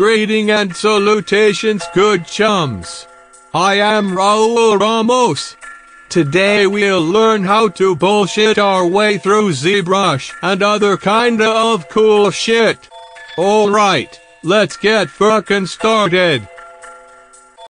Greeting and salutations, good chums. I am Raul Ramos. Today we'll learn how to bullshit our way through ZBrush and other kinda of cool shit. Alright, let's get fucking started.